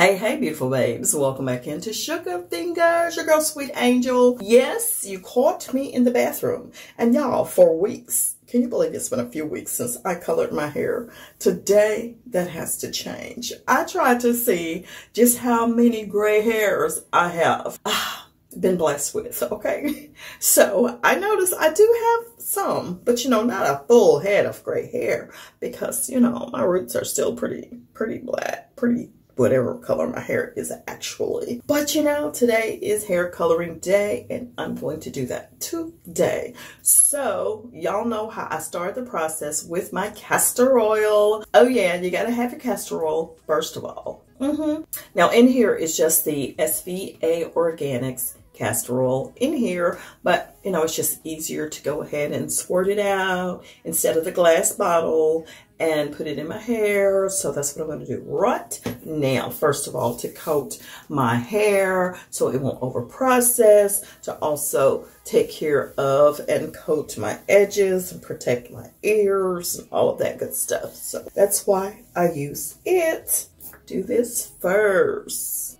Hey, hey, beautiful babes. Welcome back into Sugar Fingers, your girl, Sweet Angel. Yes, you caught me in the bathroom. And y'all, for weeks, can you believe it's been a few weeks since I colored my hair? Today, that has to change. I tried to see just how many gray hairs I have. Been blessed with, okay? So I noticed I do have some, but you know, not a full head of gray hair because, you know, my roots are still pretty, pretty black, pretty whatever color my hair is actually. But you know, today is hair coloring day and I'm going to do that today. So y'all know how I started the process with my castor oil. Oh yeah, you gotta have your castor oil first of all. Mm -hmm. Now in here is just the SVA Organics castor oil in here, but you know, it's just easier to go ahead and squirt it out instead of the glass bottle and put it in my hair. So that's what I'm going to do right now. First of all, to coat my hair so it won't over process, to also take care of and coat my edges and protect my ears and all of that good stuff. So that's why I use it. Do this first.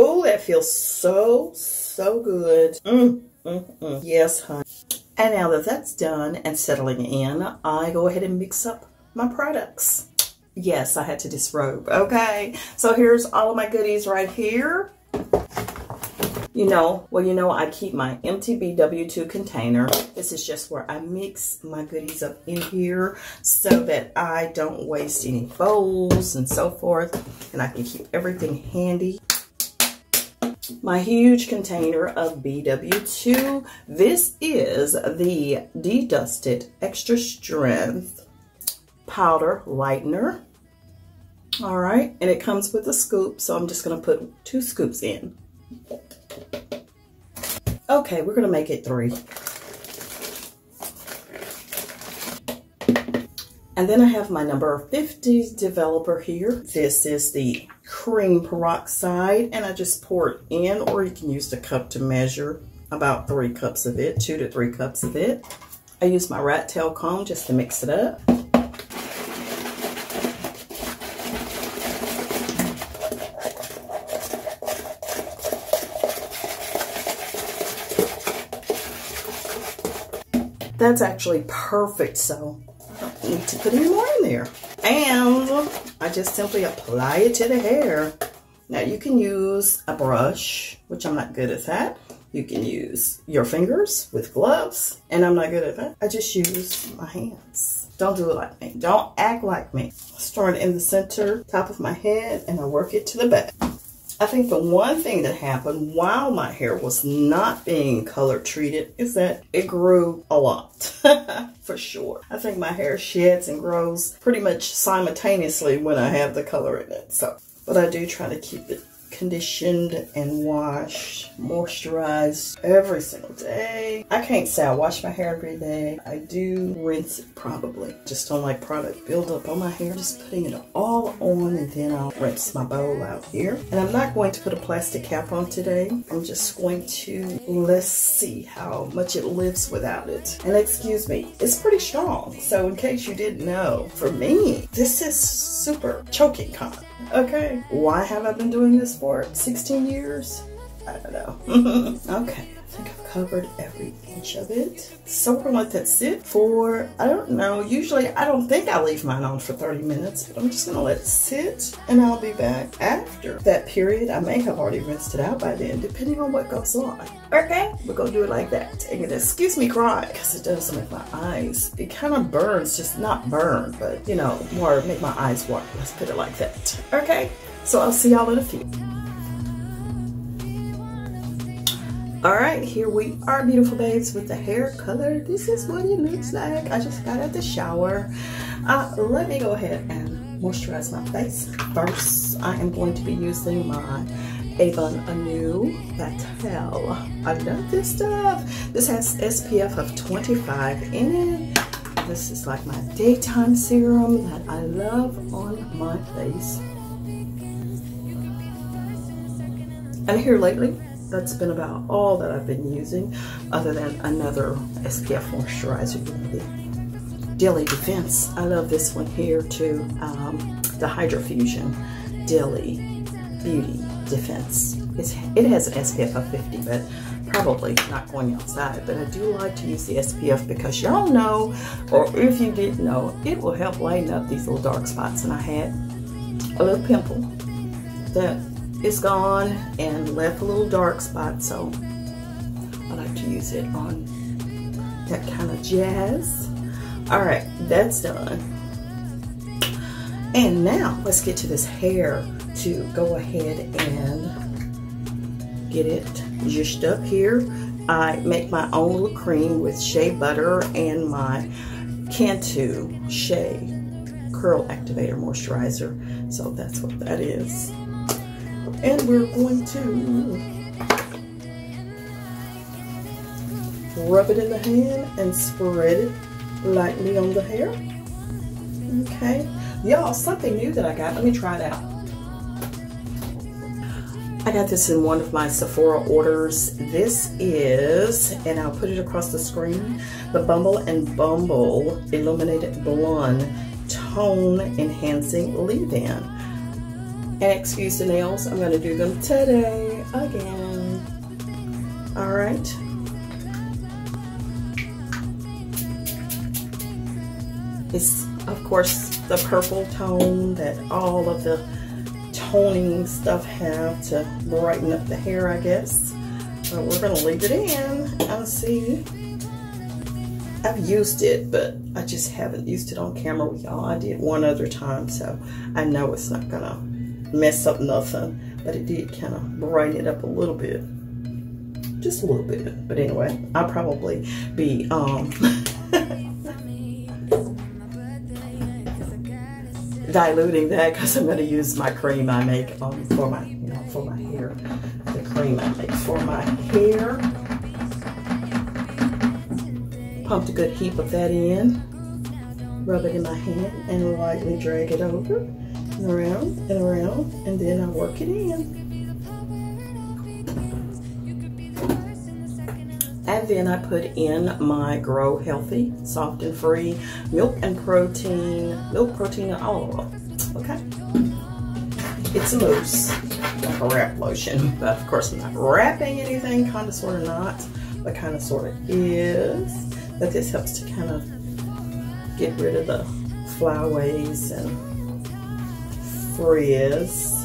Oh, that feels so, so good. Mm, mm, mm. Yes, honey. And now that that's done and settling in, I go ahead and mix up my products. Yes, I had to disrobe. Okay, so here's all of my goodies right here. You know, well, you know, I keep my empty BW2 container. This is just where I mix my goodies up in here so that I don't waste any bowls and so forth. And I can keep everything handy my huge container of BW2. This is the Dedusted Extra Strength Powder Lightener. All right, and it comes with a scoop, so I'm just gonna put two scoops in. Okay, we're gonna make it three. And then I have my number 50 developer here. This is the cream peroxide and I just pour it in or you can use the cup to measure about three cups of it, two to three cups of it. I use my rat tail comb just to mix it up. That's actually perfect, so I don't need to put any more in there. And I just simply apply it to the hair. Now you can use a brush, which I'm not good at that. You can use your fingers with gloves, and I'm not good at that. I just use my hands. Don't do it like me. Don't act like me. Start in the center, top of my head, and I work it to the back. I think the one thing that happened while my hair was not being color treated is that it grew a lot, for sure. I think my hair sheds and grows pretty much simultaneously when I have the color in it. So, but I do try to keep it conditioned and washed, moisturized every single day. I can't say I wash my hair every day. I do rinse it probably. Just don't like product buildup on my hair. Just putting it all on and then I'll rinse my bowl out here. And I'm not going to put a plastic cap on today. I'm just going to, let's see how much it lives without it. And excuse me, it's pretty strong. So in case you didn't know, for me, this is super choking con. Okay, why have I been doing this for 16 years? I don't know. okay I think I've covered every inch of it. So we're gonna let that sit for, I don't know, usually I don't think I leave mine on for 30 minutes, but I'm just gonna let it sit and I'll be back after that period. I may have already rinsed it out by then, depending on what goes on. Okay, we're gonna do it like that. And excuse me crying, because it does make my eyes, it kind of burns, just not burn, but you know, more make my eyes water. Let's put it like that. Okay, so I'll see y'all in a few. All right, here we are, beautiful babes, with the hair color. This is what it looks like. I just got out the shower. Uh, let me go ahead and moisturize my face. First, I am going to be using my Avon Anew Vitale. I love this stuff. This has SPF of 25 in it. This is like my daytime serum that I love on my face. And here lately, that's been about all that I've been using other than another SPF moisturizer Daily Defense. I love this one here too. Um, the Hydrofusion Daily Beauty Defense. It's, it has an SPF of 50, but probably not going outside. But I do like to use the SPF because y'all know, or if you didn't know, it will help lighten up these little dark spots. And I had a little pimple that is gone and left a little dark spot. So I like to use it on that kind of jazz. All right, that's done. And now let's get to this hair to go ahead and get it just up here. I make my own little cream with shea butter and my Cantu Shea Curl Activator Moisturizer. So that's what that is. And we're going to rub it in the hand and spread it lightly on the hair. Okay. Y'all, something new that I got. Let me try it out. I got this in one of my Sephora orders. This is, and I'll put it across the screen, the Bumble and Bumble Illuminated Blonde Tone Enhancing Leave-In. And excuse the nails, I'm to do them today again. All right. It's, of course, the purple tone that all of the toning stuff have to brighten up the hair, I guess. But we're to leave it in and see. I've used it, but I just haven't used it on camera with y'all. I did one other time, so I know it's not to mess up nothing. But it did kind of brighten it up a little bit. Just a little bit. But anyway, I'll probably be... um diluting that because I'm going to use my cream I make um, for my you know, for my hair. The cream I make for my hair. Pumped a good heap of that in. Rub it in my hand and lightly drag it over and around and around and then I work it in. And then I put in my Grow Healthy, Soft and Free, Milk and Protein, Milk Protein and Olive Oil, okay? It's loose, like a wrap lotion, but of course I'm not wrapping anything, kind of sort of not, but kind of sort of is. But this helps to kind of get rid of the flyaways and frizz.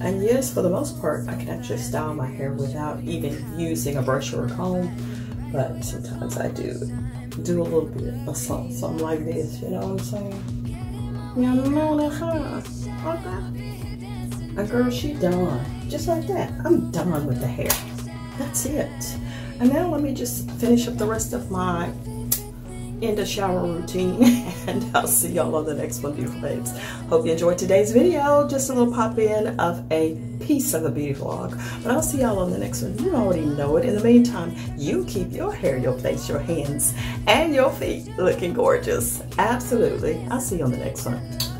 And yes, for the most part, I can actually style my hair without even using a brush or a comb. But sometimes I do do a little bit of something, something like this, you know what I'm saying? You know that, Okay. A girl, she done. Just like that. I'm done with the hair. That's it. And now let me just finish up the rest of my in the shower routine and I'll see y'all on the next one beautiful babes. Hope you enjoyed today's video. Just a little pop in of a piece of a beauty vlog. But I'll see y'all on the next one. You already know it. In the meantime you keep your hair your face your hands and your feet looking gorgeous. Absolutely. I'll see you on the next one